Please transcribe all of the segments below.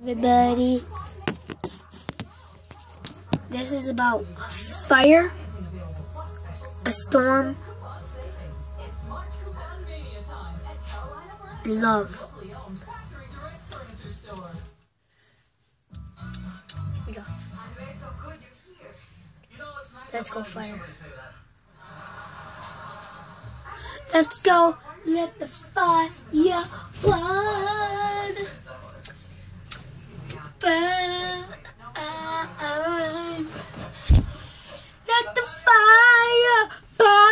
everybody. This is about a fire, a storm, love. Let's go fire. Let's go. Let the fire burn. Burn. Let the fire burn.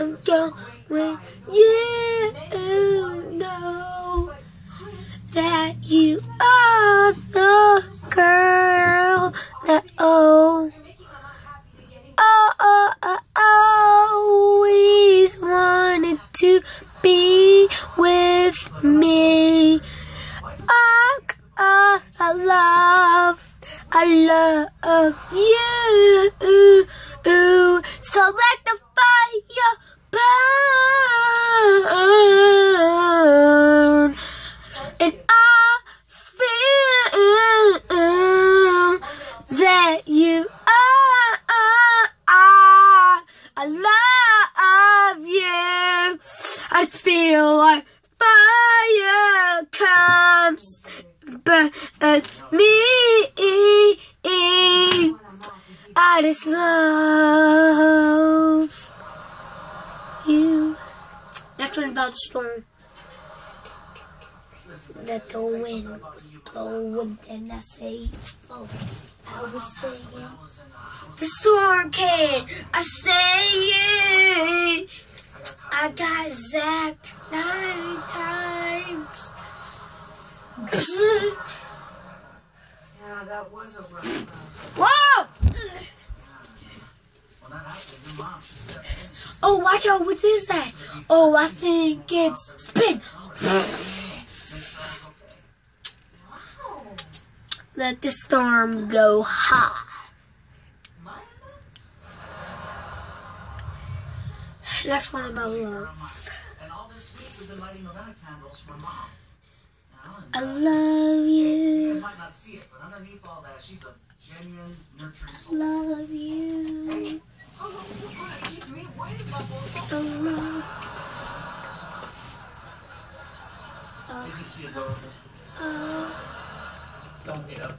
I'm going. You know that you are the girl that oh. Oh, oh, oh, always wanted to be with me. I, I, ah, I love, I love you. So let the fire burn. And I feel that you are, I, I love you. I feel like fire comes, but me, I just love you. Next one about storm. That the wind was blowing, and I say, oh, I was saying, the storm came. I say, I got zapped nine times. Yeah, that was a rough. Whoa! Oh, watch out! What is that? Oh, I think it's spin. Let the storm go high. Next one about love. I love you you. guys might not see it, but underneath all that, she's a genuine, nurturing soul. Love you. I love. Uh, Don't get up.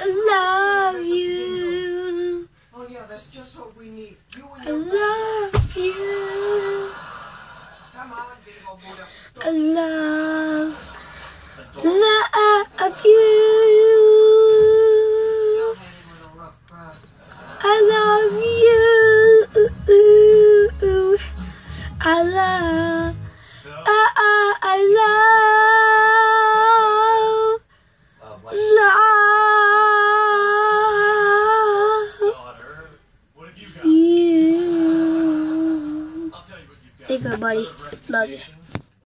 I love you. Oh yeah, that's just what we need. You and I love you. come on, big old Buddha. I love, Take care, buddy. Love you. Reputation,